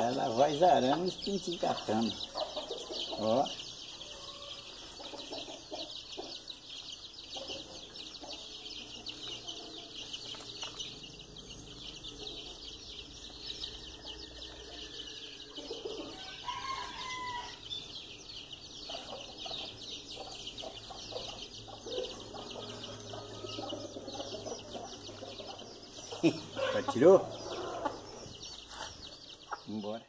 Ela vai zarando os pintinhos catando. Ó. Tirou? Vambora.